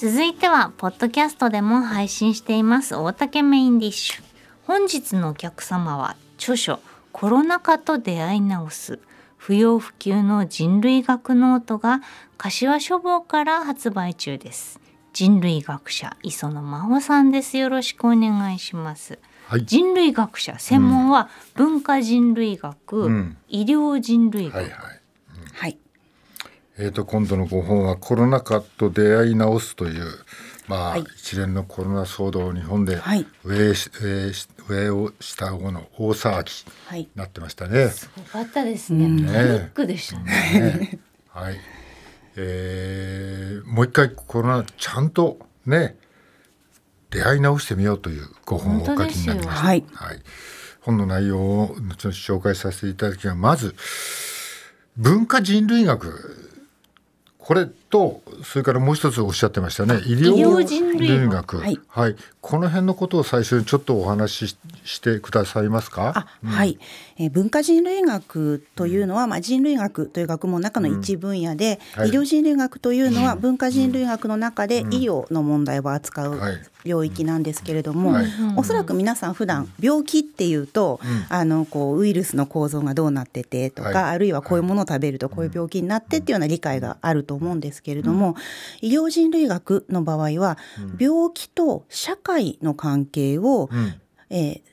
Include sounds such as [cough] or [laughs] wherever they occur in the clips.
続いてはポッドキャストでも配信しています大竹メインディッシュ。本日のお客様は著書コロナ禍と出会い直す不要不急の人類学ノートが柏書房から発売中です。人類学者磯野真穂さんです。よろしくお願いします。はい。人類学者専門は文化人類学、うん。医療人類学、はいはい。はい。えー、と今度のご本はコロナ禍と出会い直すという、まあはい。一連のコロナ騒動を日本ではい。上上をした後の大騒ぎはい。になってましたね。すごかったですね、うん。パニックでしたね。ねはい。えーもう一回コロナちゃんとね出会い直してみようというご本をお書きになりました。はい。はい、本の内容を後々紹介させていただきます。まず文化人類学これとそれからもう一つおっしゃってましたね。医療医療人類学学。はい。この辺のことを最初にちょっとお話ししてくださいますか？あ、はい、えー文化人類学というのは、まあ、人類学という学問の中の一分野で、はい。医療人類学というのは文化人類学の中で医療の問題を扱うはい。領域なんですけれども、はい。おそらく皆さん普段病気っていうと、あのこうウイルスの構造がどうなっててとか、はい。あるいはこういうものを食べるとこういう病気になってっていうような理解があると思うんですけれども、医療人類学の場合は病気と社会の関係を、うん。えー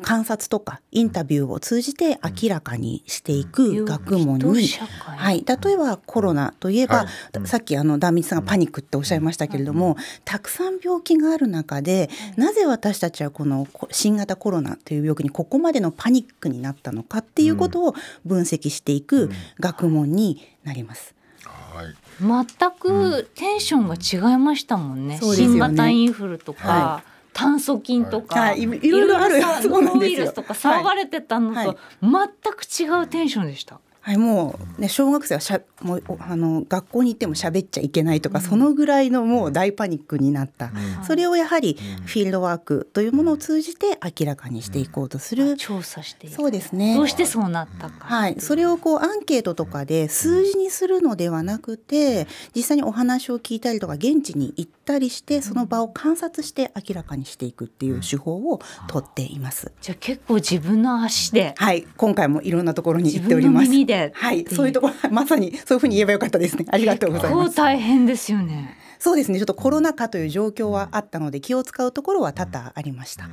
観察とかインタビューを通じて明らかにしていく学問に、はい、例えばコロナといえば、はい。うん。さっきあの壇蜜さんがパニックっておっしゃいましたけれども、たくさん病気がある中で、なぜ私たちはこのこ新型コロナという病気にここまでのパニックになったのかっていうことを分析していく学問になります。はい全くテンションが違いましたもんね、そうですよね。新型インフルとか、は炭疽菌とか、はい。い。いろいろある。ノロウイルスとか騒がれてたのと、はい。全く違うテンションでした。はい、もうね小学生はしゃもうおあの学校に行っても喋っちゃいけないとか、そのぐらいのもう大パニックになった、それをやはりフィールドワークというものを通じて明らかにしていこうとする、調査してそうですね。どうしてそうなったか。はい、それをこうアンケートとかで数字にするのではなくて実際にお話を聞いたりとか現地に行ったりしてその場を観察して明らかにしていくっていう手法をとっています。じゃあ結構自分の足で。はい、今回もいろんなところに自行っております。ではい、そういうところまさにそういうふうに言えばよかったですね。ありがとうございます。[laughs] 大変ですよね。そうですね。ちょっとコロナ禍という状況はあったので気を使うところは多々ありました。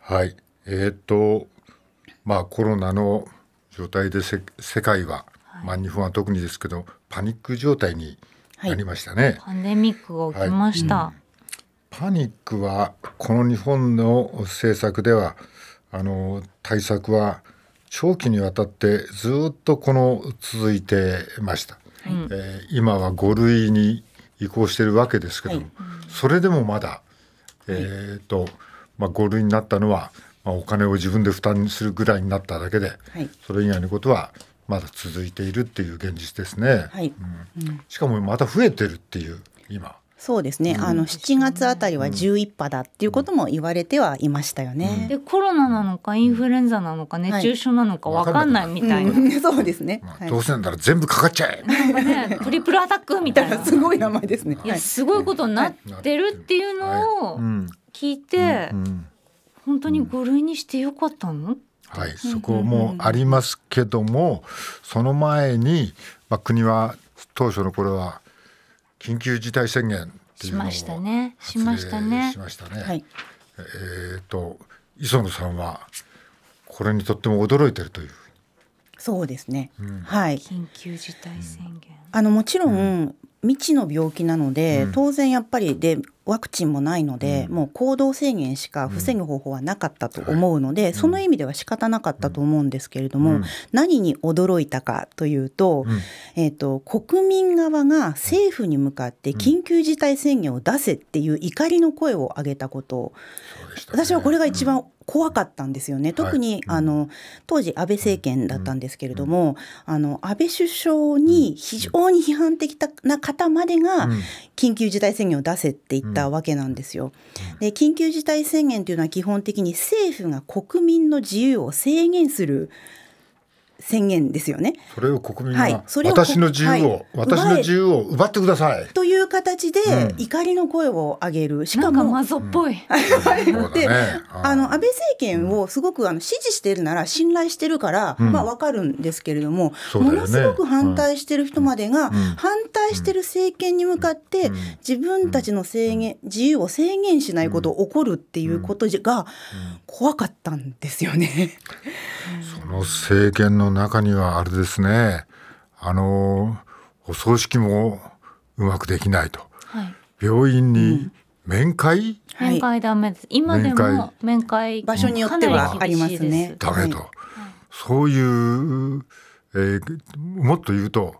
はいえっ、とまあコロナの状態でせ世界は、まあ日本は特にですけどパニック状態になりましたね。パンデミックが起きました。パニックはこの日本の政策ではあの対策は長期にわたってずっとこの続いてました、えー今は5類に移行しているわけですけども、はい。それでもまだ、えーとまあ、5類になったのは、まあ、お金を自分で負担するぐらいになっただけで、はい。それ以外のことはまだ続いているっていう現実ですね、はい。しかもまた増えてるっていう今。そうですね。あの7月あたりは11波だっていうことも言われてはいましたよね。でコロナなのかインフルエンザなのか熱中症なのかわかんないみたいな。うん。そうですね。まあはい。どうせなんだら全部かかっちゃえ、ね [laughs] トリプルアタックみたいな。すごい名前ですね。いやはい。すごいことになってるっていうのをうん聞いて、うん。本当に5類にしてよかったの？はい、そこもありますけども、その前に、まあ、国は当初の頃は緊急事態宣言しましたねしましたねしましたね。はい。えっ、と磯野さんはこれにとっても驚いてるという。そうですね。はい。緊急事態宣言。あのもちろん未知の病気なので、当然やっぱりでワクチンもないので、もう行動制限しか防ぐ方法はなかったと思うので、その意味では仕方なかったと思うんですけれども、何に驚いたかというと,、えー、と国民側が政府に向かって緊急事態宣言を出せっていう怒りの声を上げたこと、ね。私はこれが一番怖かったんですよね。特に、あの当時安倍政権だったんですけれども、あの安倍首相に非常に批判的な方までが緊急事態宣言を出せって言ったわけなんですよ。で緊急事態宣言というのは基本的に政府が国民の自由を制限する宣言ですよね。それを国民はい。は、それを私の自由を、はい。私の自由を奪ってください。という形でうん。怒りの声を上げる。しなんかかもマゾっぽい。で。あの安倍政権をすごくあの支持しているなら信頼してるから、うん。まあわかるんですけれども、ね。ものすごく反対してる人までが、ん。反対してる政権に向かって、うん。自分たちの制限自由を制限しないことを起こるっていうことが怖かったんですよね。その政権の中にはあれですね。あのお葬式もうまくできないと。はい。病院に面会、はい。面会ダメです。今でも面会。場所によってはありますね。ダメと、はい。そういう、えーもっと言うと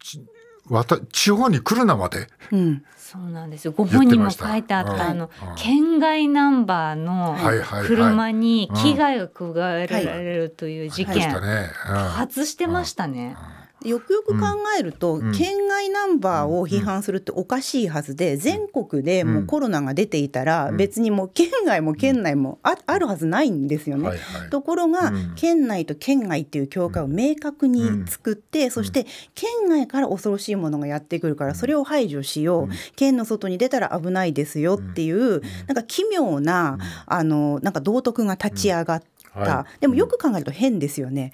ちわた地方に来るなまでうん、そうなんですよ。ご本にも書いてあったた。あのうん。県外ナンバーの車にうん。危害が加えられるという事で件多発してましたね。よくよく考えると、うん。県外ナンバーを批判するっておかしいはずで、全国でもうコロナが出ていたら、うん。別にもう県外も県内もああるはずないんですよね。はいはい。ところが、うん。県内と県外っていう境界を明確に作って、そして県外から恐ろしいものがやってくるからそれを排除しよう、うん。県の外に出たら危ないですよっていう、なんか奇妙な、あのなんか道徳が立ち上がった、はい。でもよく考えると変ですよね。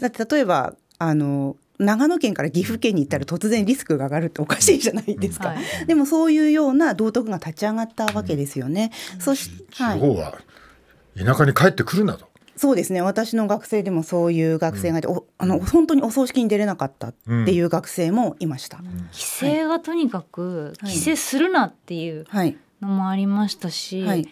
だって例えばあの長野県から岐阜県に行ったら突然リスクが上がるっておかしいじゃないですか、はい。でもそういうような道徳が立ち上がったわけですよね、そし地はい、方は田舎に帰ってくるなと。そうですね。私の学生でもそういう学生がいて、おあの本当にお葬式に出れなかったっていう学生もいました、規制がとにかくはい。規制するなっていうはい。のもありましたし、はい。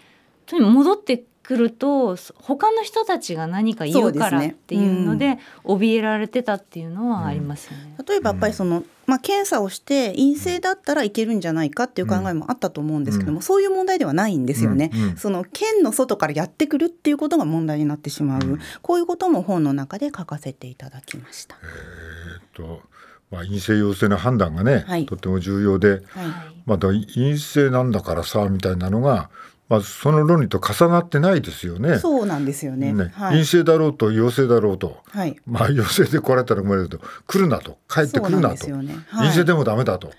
とにかく戻ってくると他の人たちが何か言うからっていうので怯えられてたっていうのはありますよね。例えばやっぱりその、まあ、検査をして陰性だったらいけるんじゃないかっていう考えもあったと思うんですけども、そういう問題ではないんですよね、うんうん。その県の外からやってくるっていうことが問題になってしまう、こういうことも本の中で書かせていただきました。えっとまあ、陰性陽性の判断がね、はい。とても重要で、はい。また陰性なんだからさみたいなのが、まあ、その論理と重なってないですよね。そうなんですよね。ね陰はい、性だろうと陽性だろうと、はい、まあ、陽性で来られたら困るけど来るなと帰ってくるなと、ね。はい陰性でもダメだと。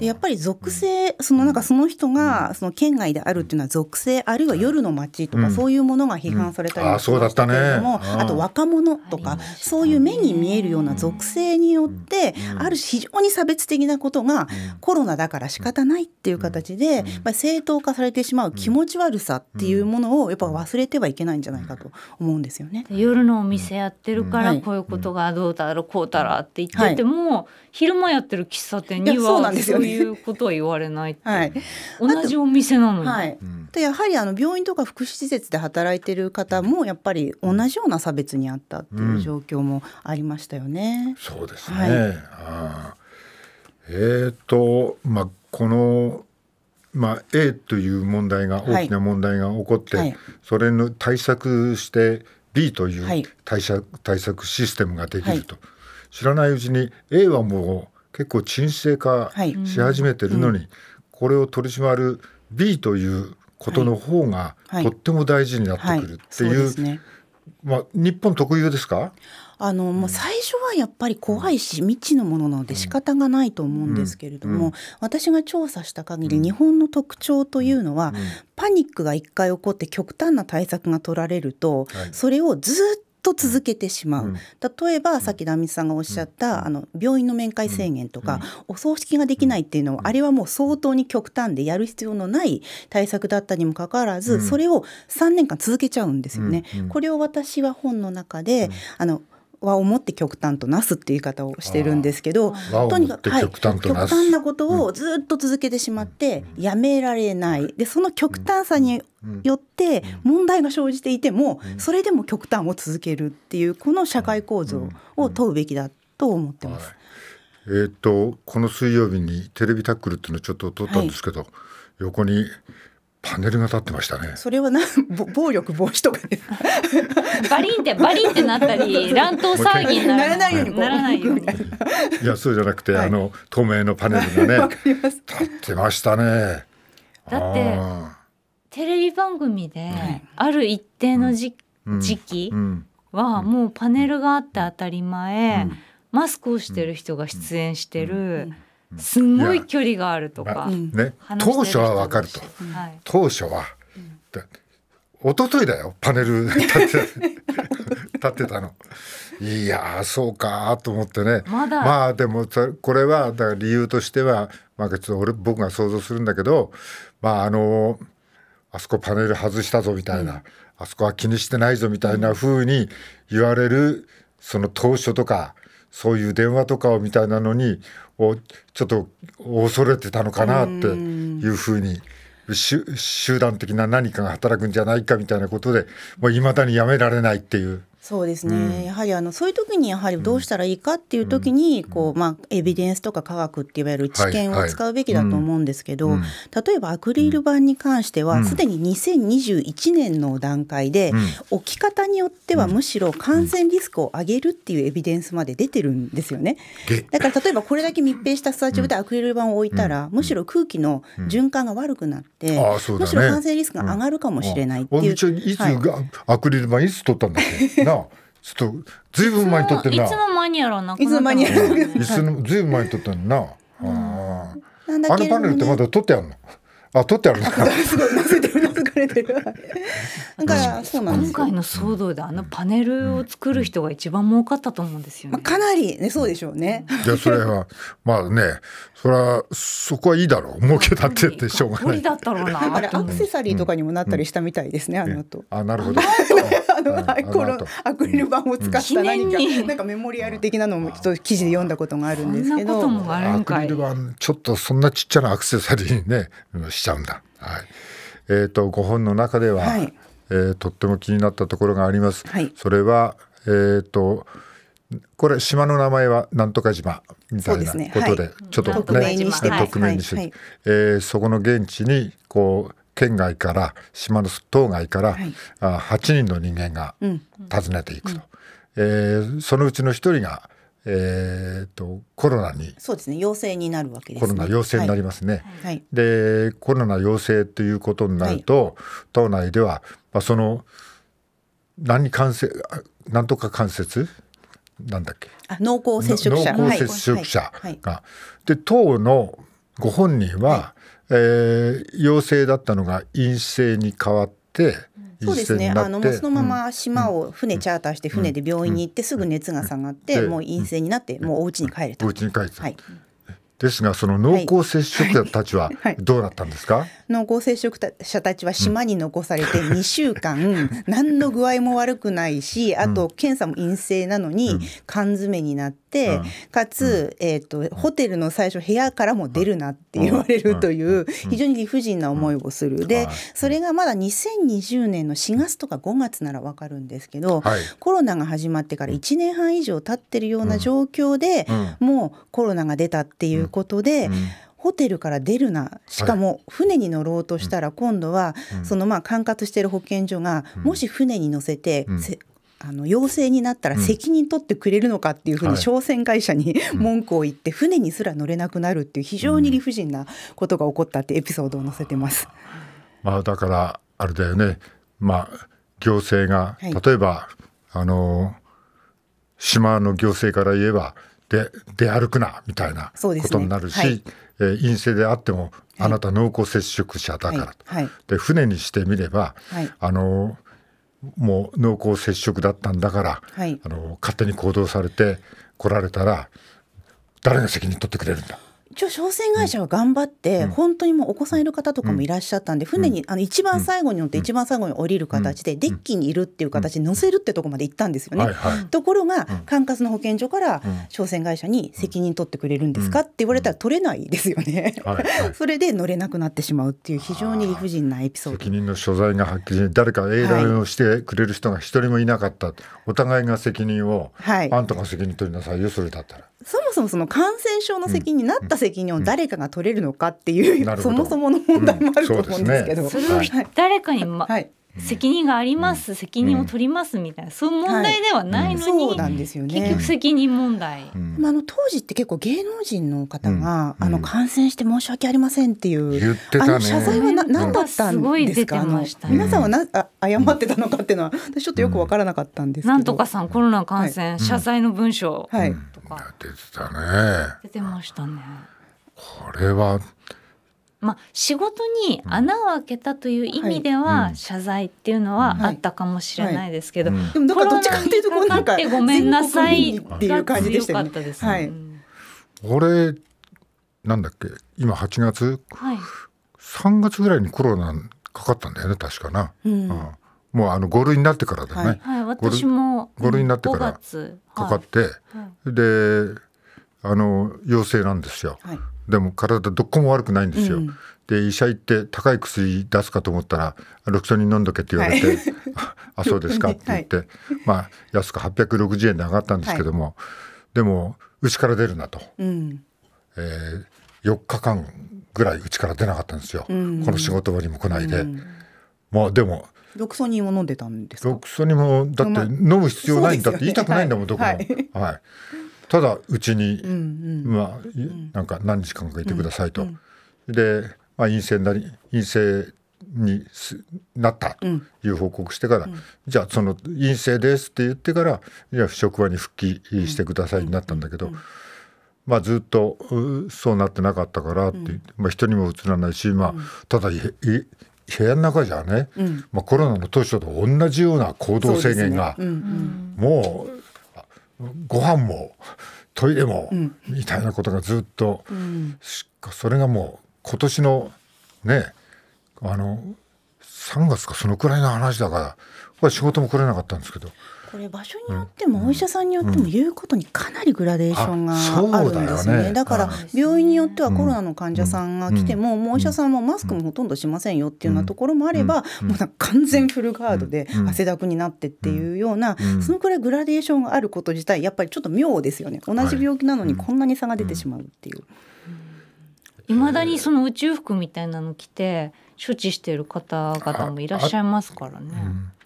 でやっぱり属性そのなんかその人がその県外であるっていうのは属性あるいは夜の街とかうん。そういうものが批判されたりうん。もしましたけれども、あそうだったねあと若者とかそういう目に見えるような属性によってうん。ある種非常に差別的なことがコロナだから仕方ないっていう形でまあ正当化されてしまう気持ち悪さっていうものをやっぱ忘れてはいけないんじゃないかと思うんですよね。で夜のお店やってるからこういうことがどうだろうこうだらって言ってても、昼間やってる喫茶店にいやそうなはんですよね。そういうことは言われないって、はい。同じお店なのに、はい。うん。でやはりあの病院とか福祉施設で働いてる方もやっぱり同じような差別にあったっていう状況もありましたよね。そうですね。はいあー。えっ、とまあこのまあ A という問題がはい大きな問題が起こって、はい。それの対策して B といはい。う対策,、対策システムができると、知らないうちに A はもう結構沈静化はい。し始めてるのに、これを取り締まる B ということの方がはい。とっても大事になってはい。くるっていう。まあ日本特有ですか？あのもう最初はやっぱり怖いし未知のものなので仕方がないと思うんですけれども、うん。私が調査した限り日本の特徴というのは、パニックが一回起こって極端な対策が取られると、はい。それをずっと続けてしまう、うん。例えばさっき壇蜜さんがおっしゃった、あの病院の面会制限とか、お葬式ができないっていうのは、あれはもう相当に極端でやる必要のない対策だったにもかかわらず、うん。それを3年間続けちゃうんですよね。これを私は本の中で、あの和をもって極端となすっていう言い方をしてるんですけどとにかく、はい、極端となす。極端なことをずっと続けてしまってやめられない。でその極端さによって問題が生じていてもそれでも極端を続けるっていうこの社会構造を問うべきだと思ってます。えーっとこの水曜日にテレビタックルっていうのをちょっと撮ったんですけど、横にパネルが立ってましたね。それはな [laughs] ぼ暴力防止とかですかバリンってバリンってなったり [laughs] 乱闘騒ぎになならないようにならないように。いやそうじゃなくて、はい。あの透明のパネルがわね立ってましたね。だってあテレビ番組ではい。ある一定のじ、うん。時期はもうパネルがあって当たり前、うん。マスクをしてる人が出演してる、うんすんごい距離があるとか、うん。ね。当初はわかると。はい、当初は、だ一昨日だよパネル立って立ってたの。いやーそうかーと思ってね。まだ。まあでもそこれはだから理由としては、まあ、ちょっと俺僕が想像するんだけどまああのあそこパネル外したぞみたいな、あそこは気にしてないぞみたいな風に言われるその当初とかそういう電話とかをみたいなのにをちょっと恐れてたのかなっていう風に。集集団的な何かが働くんじゃないかみたいなことでもう未だにやめられないっていうそうですね、やはりあのそういう時にやはりどうしたらいいかっていう時に、こうまあ、エビデンスとか科学っていわゆる知見を使うべきだと思うんですけど、はい例えばアクリル板に関してうん。はすで、に2021年の段階で、置き方によってはむしろ感染リスクを上げるっていうエビデンスまで出てるんですよね。げ。だから例えばこれだけ密閉したスタジオでアクリル板を置いたら、むしろ空気の循環が悪くなって、ね。むしろ感染リスクが上がるかもしれないっていう。いつはい。が、アクリル板いつ取ったんだっけ？な。あちょっとずいぶん前に取ってんな。いつの間にやらな。くいつの。間にやらなくなったいつのずいぶん前に取ったんな、[laughs] あなんああのパネルってまだ取ってあるの？あ取ってあるの？すごいなせてるなすかれてる。[laughs] だからそうなんですよ。今回の騒動であのパネルを作る人が一番儲かったと思うんですよね。まあかなりねそうでしょうね。じゃあそれはまあねそれはそこはいいだろう。儲けたってってしょうが無理ないだったろうなあれアクセサリーとかにもなったりしたみたいですね、あの後。あなるほどあのはい。このあの後。アクリル板を使った何か。なんかメモリアル的なのもちょっと記事で読んだことがあるんですけそんなことど。もあるんかいアクリル板ちょっとそんなちっちゃなアクセサリーにねしちゃうんだ。はい。えっ、と5本の中では、はい。えーとっても気になったところがあります、はい。それはえっ、とこれ島の名前はなんとか島みたいなことで、はい。ちょっとね匿名にしてはい。えーそこの現地にこう県外から島の島外から、はい。あ8人の人間がうん。訪ねていくと、えーそのうちの一人が、えー、とコロナにそうですね。陽性になるわけです、ね。コロナ陽性になりますね。はい。はい。でコロナ陽性ということになると、島内では、まあ、その何関節あなんとか関節？なんだっけ？あ濃厚接触者。濃厚接触者はい。はい。が、で当のご本人は、えー陽性だったのが陰性に変わって、そうですね。あのもうそのまま島を船チャーターして船で病院に行ってすぐ熱が下がって、うん。もう陰性になってもうお家に帰れた。お家に帰ってた、はい。ですがその濃厚接触者たちははい。どうだったんですか、濃厚接触者たちは島に残されて2週間、[laughs] 何の具合も悪くないしあと検査も陰性なのに缶詰になって、うん。かつ、えー、とホテルの最初部屋からも出るなって言われるという非常に理不尽な思いをする。ではい。それがまだ2020年の4月とか5月ならわかるんですけど、はい。コロナが始まってから1年半以上経ってるような状況で、うん。もうコロナが出たっていうことで、うん。ホテルから出るな。しかも船に乗ろうとしたら今度はそのまあ管轄している保健所がもし船に乗せてあの陽性になったら責任取ってくれるのかっていうふうはい。に商船会社に文句を言って船にすら乗れなくなるっていう非常に理不尽なことが起こったってエピソードを載せてます。まあだからあれだよね。まあ行政がはい。例えば、あの島の行政から言えばで出歩くなみたいなことになるし、はい。えー陰性であってもあなた濃厚接触者だからと、はい。はい。で船にしてみれば、はい。あのもう濃厚接触だったんだから、はいあの勝手に行動されて来られたら誰が責任取ってくれるんだ？一応商船会社は頑張って、本当にもうお子さんいる方とかもいらっしゃったんで、船にあの一番最後に乗って一番最後に降りる形で、デッキにいるっていう形で乗せるってとこまで行ったんですよね。はいはい。ところが、管轄の保健所から商船会社に責任取ってくれるんですかって言われたら取れないですよね。はいはい。[laughs] それで乗れなくなってしまうっていう非常に理不尽なエピソード責。任の所在がはっきり誰か英断をしてくれる人が一人もいなかった、お互いが責任を、はいあんたが責任取りなさいよそれだったらそもそもその感染症の責任になった責任を誰かが取れるのかっていう、そもそもの問題もあると思うんですけど。うん。それをはい。誰かに、まはい。責任があります、責任を取りますみたいな、そういう問題ではないのに、そうなんですよね。結局責任問題、うん。まあ、あの当時って結構芸能人の方が、うん。あの感染して申し訳ありませんっていう、あの謝罪はなうん。何だったんですか、皆さんはなあ謝ってたのかっていうのは私ちょっとよくわからなかったんですけど、なんとかさんコロナ感染、い。謝罪の文章。はい、とか。出てたね。出てましたね。これは。まあ、仕事に穴を開けたという意味でははい。謝罪っていうのははい。あったかもしれないですけど、うん。でもなんかどっちかっていうとこうなんかコロナにかかってごめんなさいっていう感じでしたよね。が強かったですねはいうん。俺なんだっけ？今8月？はい。3月ぐらいにコロナかかったんだよね確かな、うん。うんもうあの5類になってからだよね、はい。はい、私も五類になってから5月。かかって、はい。はいであの陽性なんですよ。はい。でも体どこも悪くないんですよ、うん。で医者行って高い薬出すかと思ったらロキソニン飲んどけって言われて、はい。[laughs] あそうですか？って言って、まあ安く860円で上がったんですけども、でもうちから出るなと、うん。えー4日間ぐらいうちから出なかったんですよ、うん。この仕事場にも来ないで、うん。まあでもロキソニンを飲んでたんですか？ロキソニンもだってまあ飲む必要ないんだって言いたくないんだもん、どこも、ははい。いただうちに、うんうん。まあ、いなんか何日間かいてくださいと、うんで、まあ、陰性なり陰性にすなったという報告してから、じゃあその陰性ですって言ってからじゃあ職場に復帰してくださいになったんだけど、まあ、ずっとうそうなってなかったからってまあ、人にもうつらないし、まあ、ただいい部屋の中じゃね、うん。まあ、コロナの当初と同じような行動制限が、そうですね。うんもうあご飯もトイレも、ん。みたいなことがずっと、うん。しかそれがもう今年のねあの3月かそのくらいの話だからこれ仕事も来れなかったんですけどこれ場所によってもお医者さんによっても言うことにかなりグラデーションがあるんですよね。だよねだからはい病院によってはコロナの患者さんが来ても、もうお医者さんもマスクもほとんどしませんよっていうようなところもあれば、もうなんか完全フルガードでうん。汗だくになってっていうような、うん。そのくらいグラデーションがあること自体やっぱりちょっと妙ですよね。同じ病気なのにこんなに差が出てしまうっていう。いまだにその宇宙服みたいなの着て処置している方々もいらっしゃいますからね。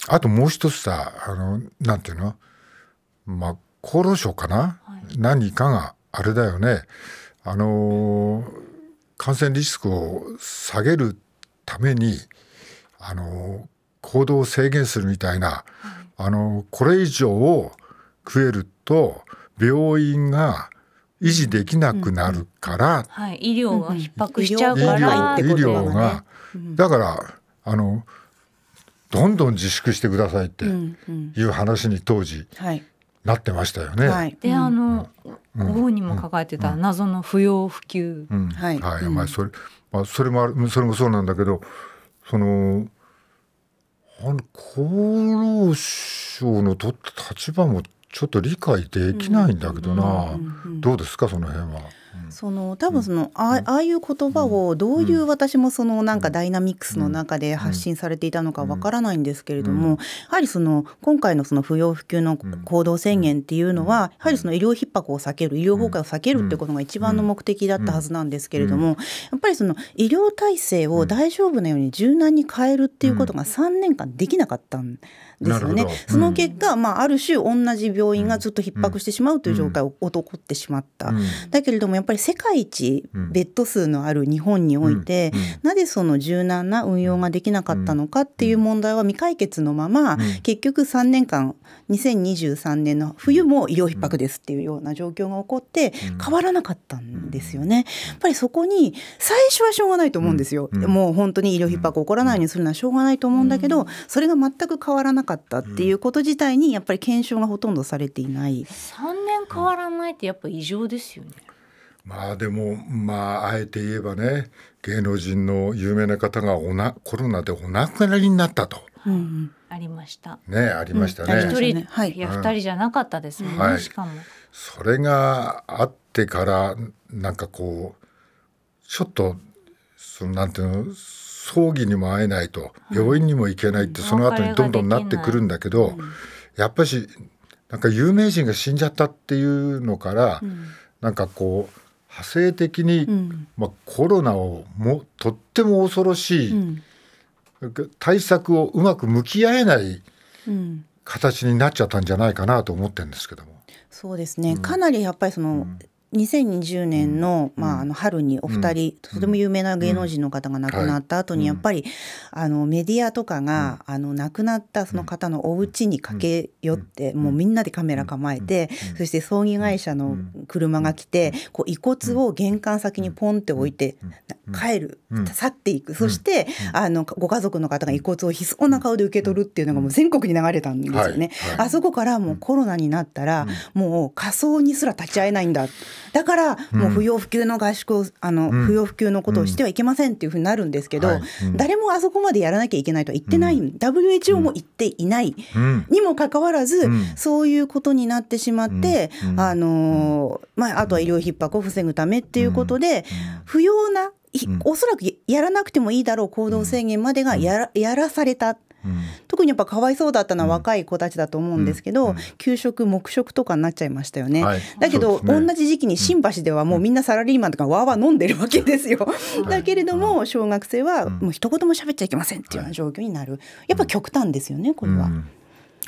あともう一つさあのなんていうの？まあ厚労省かな、何かがあれだよね。あのー感染リスクを下げるためにあのー行動を制限するみたいな、あのーこれ以上を食えると病院が維持できなくなるから、はい、医療が逼迫しちゃう医から、医療が、だからあのどんどん自粛してくださいっていう話に当時はい。なってましたよね。はい。で、あの、うん。ご本人も抱えてた謎の不要不急、うん。はい。うん。まあそれ、まあそれもあるそれもそうなんだけど、そのあの厚労省の取った立場もちょっと理解できないんだけどな。どうですかその辺は？その多分その、あああいう言葉をどういう私もそのなんかダイナミックスの中で発信されていたのかわからないんですけれども、やはりその今回のその不要不急の行動制限っていうのは、やはりその医療逼迫を避ける医療崩壊を避けるっていうことが一番の目的だったはずなんですけれども、やっぱりその医療体制を大丈夫なように柔軟に変えるっていうことが3年間できなかったんですよね。その結果、まあ、ある種同じ病院がずっと逼迫してしまうという状態を起こってしまった。うん。だけれどもやっぱり世界一うん。ベッド数のある日本において、うんうん。なぜその柔軟な運用ができなかったのかっていう問題は未解決のまま、結局3年間2023年の冬も医療逼迫ですっていうような状況が起こって変わらなかったんですよね。やっぱりそこに最初はしょうがないと思うんですよ。うん。もう本当に医療逼迫起こらないようにするのはしょうがないと思うんだけど、それが全く変わらなかったっていうこと自体にやっぱり検証がほとんどされていない。3年変わらないってやっぱ異常ですよね。まあでもまああえて言えばね芸能人の有名な方がおなコロナでお亡くなりになったと。うんありました。ねありましたね。うん。ありました一人、ねはい。いや二人じゃなかったですもんね、はい。しかも。それがあってからなんかこうちょっとそのなんていうの葬儀にも会えないと病院にも行けないってその後にどんどんなってくるんだけど、やっぱしなんか有名人が死んじゃったっていうのから、なんかこう派生的に、うん。まあ、コロナをもとっても恐ろしい、うん。対策をうまく向き合えないうん。形になっちゃったんじゃないかなと思ってるんですけども。そうですね、かなりやっぱりその、2020年の,、うん。まあ、あの春にお二人、とても有名な芸能人の方が亡くなった後にやっぱり、あのメディアとかが、あの亡くなったその方のお家に駆け寄って、もうみんなでカメラ構えて、そして葬儀会社の車が来て、こう遺骨を玄関先にポンって置いて、帰る、去っていく。そして、あのご家族の方が遺骨を悲壮な顔で受け取るっていうのがもう全国に流れたんですよね。あそこからもうコロナになったら、もう仮装にすら立ち会えないんだだからもう不要不急の合宿をあの、不要不急のことをしてはいけませんっていうふうになるんですけど、誰もあそこまでやらなきゃいけないとは言ってない、WHO も言っていない、うん。にもかかわらず、うん。そういうことになってしまって、うん。あのーまあ、あとは医療逼迫を防ぐためっていうことで、不要なひおそらくやらなくてもいいだろう行動制限までがやらやらされた。うん。特にやっぱかわいそうだったのは若い子たちだと思うんですけど、給食黙食とかになっちゃいましたよね。はい。だけど、ね。同じ時期に新橋ではもうみんなサラリーマンとかわーわー飲んでるわけですよ。だけれども小学生はもう一言も喋っちゃいけませんっていうような状況になる。やっぱ極端ですよねこれは。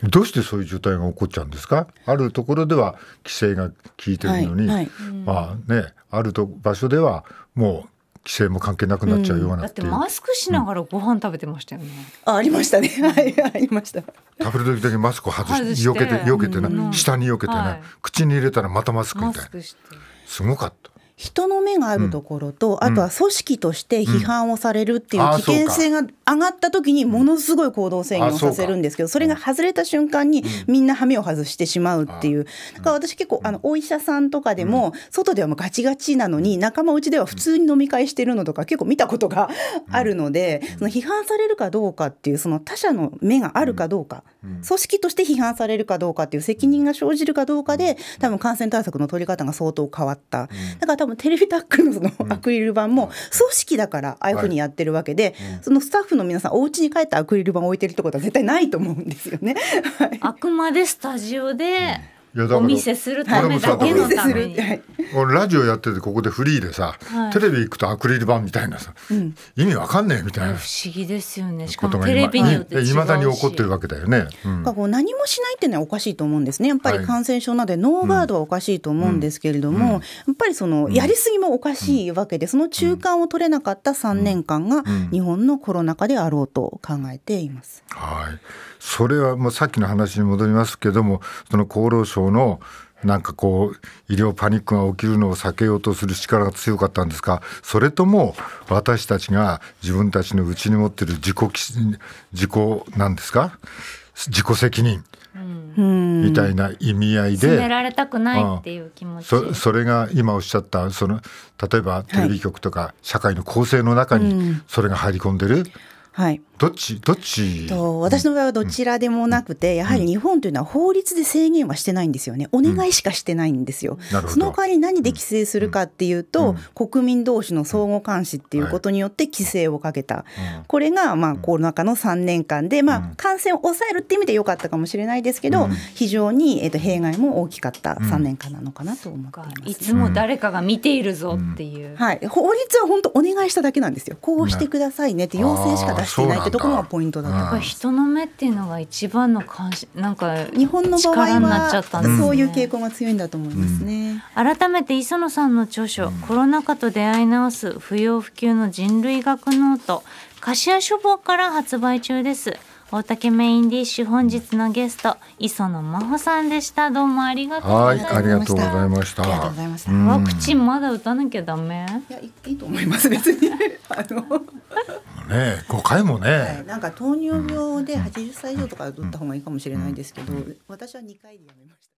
どうしてそういう状態が起こっちゃうんですか？あるところでは規制が効いてるのに、はい。はい。まあねあると場所ではもう規制も関係なくなっちゃうようだなっていう、ってマスクしながらご飯食べてましたよね。あありましたね。[laughs] はいありました。食べる時だけマスクを外して外して避けて避けてね、うん下に避けてね、はい口に入れたらまたマスクみマたいなスクして。すごかった。人の目があるところと、あとは組織として批判をされるっていう危険性が上がった時にものすごい行動制限をさせるんですけどそれが外れた瞬間にみんな羽目を外してしまうっていう。だから私結構あのお医者さんとかでも外ではもうガチガチなのに仲間内では普通に飲み会してるのとか結構見たことがあるのでその批判されるかどうかっていうその他者の目があるかどうか組織として批判されるかどうかっていう責任が生じるかどうかで多分感染対策の取り方が相当変わった。だから多分テレビタックルのそのアクリル板も組織だからああいうふうにやってるわけで、そのスタッフの皆さんお家に帰ってアクリル板置いてるってことは絶対ないと思うんですよね。[laughs] はい。あくまでスタジオでお見せするためだけのお見せすために。るはい。俺ラジオやっててここでフリーでさ、はい。テレビ行くとアクリル板みたいなさ、意味わかんねえみたいな。不思議ですよね。しかもテレビによって違うし。いまだに起こってるわけだよね。うん。なんかこう何もしないっていうのはおかしいと思うんですね。やっぱりはい感染症なのでノーガードはおかしいと思うんですけれども、やっぱりそのやりすぎもおかしいわけでその中間を取れなかった3年間が日本のコロナ禍であろうと考えています。はい、それはもうさっきの話に戻りますけどもその厚労省のなんかこう医療パニックが起きるのを避けようとする力が強かったんですか？それとも私たちが自分たちの内に持っている自己き自己なんですか？自己責任。みたいな意味合い責めで、られたくないっていう気持ち。そそれが今おっしゃったその例えばテレビ局とか社会の構成の中にそれが入り込んでる、はいどっちどっち？と私の場合はどちらでもなくて、やはり日本というのは法律で制限はしてないんですよね。お願いしかしてないんですよ、なるほど。その代わり何で規制するかっていうと、国民同士の相互監視っていうことによって規制をかけた、これがまあコロナ禍の3年間で、まあ、感染を抑えるっていう意味で良かったかもしれないですけど、非常にえっと弊害も大きかった3年間なのかなと思っています。いつも誰かが見ているぞっていう。はい、法律は本当お願いしただけなんですよ。こうしてくださいねって要請しか出していないってところがポイントだっぱり人の目っていうのが一番の関心なんか日本の場合力になっちゃったんですね。はそういう傾向が強いんだと思いますね。改めて磯野さんの著書、コロナ禍と出会い直す不要不急の人類学ノート柏書房から発売中です大竹メインディッシュ本日のゲスト磯野真帆さんでした。どうもありがとうごはいざいますありがとうございました。ありがとうございました。うん。ワクチンまだ打たなきゃダメ？いやいいいと思います別に。[laughs] あの、ね5回もね、はいなんか糖尿病で80歳以上とか打った方がいいかもしれないですけど、私は2回でやめました。